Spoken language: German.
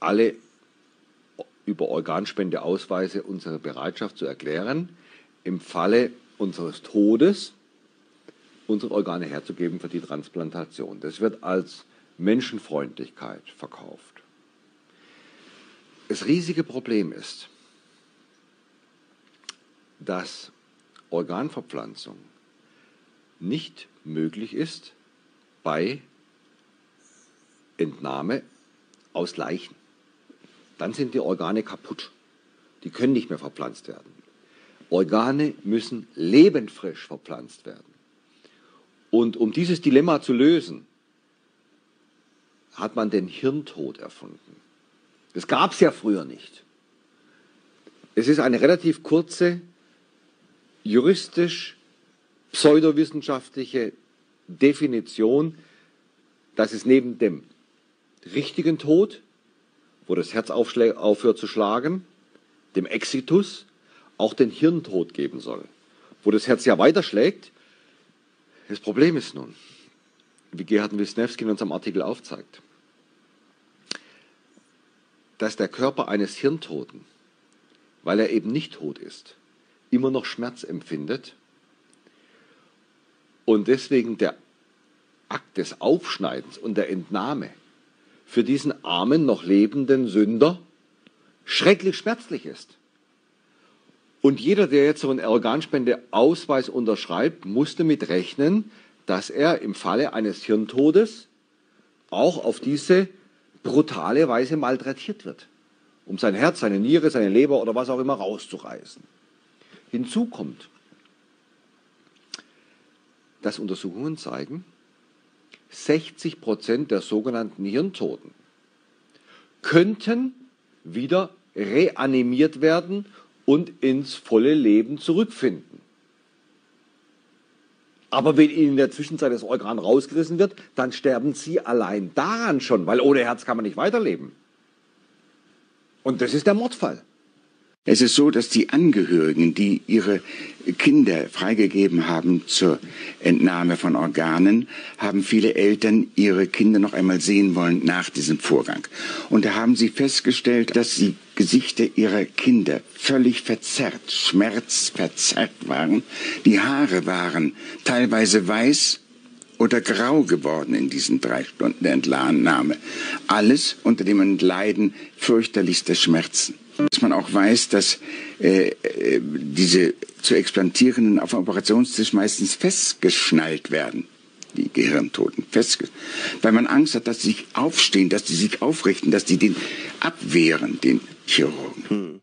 alle über Organspendeausweise unsere Bereitschaft zu erklären, im Falle unseres Todes unsere Organe herzugeben für die Transplantation. Das wird als Menschenfreundlichkeit verkauft. Das riesige Problem ist, dass Organverpflanzung nicht möglich ist bei Entnahme aus Leichen. Dann sind die Organe kaputt. Die können nicht mehr verpflanzt werden. Organe müssen lebendfrisch verpflanzt werden. Und um dieses Dilemma zu lösen, hat man den Hirntod erfunden. Das gab es ja früher nicht. Es ist eine relativ kurze, juristisch, pseudowissenschaftliche Definition, dass es neben dem richtigen Tod, wo das Herz aufhört zu schlagen, dem Exitus, auch den Hirntod geben soll, wo das Herz ja weiterschlägt. Das Problem ist nun, wie Gerhard Wisniewski in unserem Artikel aufzeigt, dass der Körper eines Hirntoten, weil er eben nicht tot ist, immer noch Schmerz empfindet und deswegen der Akt des Aufschneidens und der Entnahme für diesen armen, noch lebenden Sünder schrecklich schmerzlich ist. Und jeder, der jetzt so einen Organspendeausweis unterschreibt, muss damit rechnen, dass er im Falle eines Hirntodes auch auf diese brutale Weise malträtiert wird, um sein Herz, seine Niere, seine Leber oder was auch immer rauszureißen. Hinzu kommt, dass Untersuchungen zeigen, 60 Prozent der sogenannten Hirntoten könnten wieder reanimiert werden und ins volle Leben zurückfinden. Aber wenn ihnen in der Zwischenzeit das Organ rausgerissen wird, dann sterben sie allein daran schon, weil ohne Herz kann man nicht weiterleben. Und das ist der Mordfall. Es ist so, dass die Angehörigen, die ihre Kinder freigegeben haben zur Entnahme von Organen, haben viele Eltern ihre Kinder noch einmal sehen wollen nach diesem Vorgang. Und da haben sie festgestellt, dass die Gesichter ihrer Kinder völlig verzerrt, schmerzverzerrt waren. Die Haare waren teilweise weiß oder grau geworden in diesen drei Stunden der Entnahme. Alles unter dem Leiden fürchterlichster Schmerzen dass man auch weiß, dass äh, äh, diese zu explantierenden auf dem Operationstisch meistens festgeschnallt werden, die Gehirntoten, festge weil man Angst hat, dass sie sich aufstehen, dass sie sich aufrichten, dass sie den abwehren, den Chirurgen. Hm.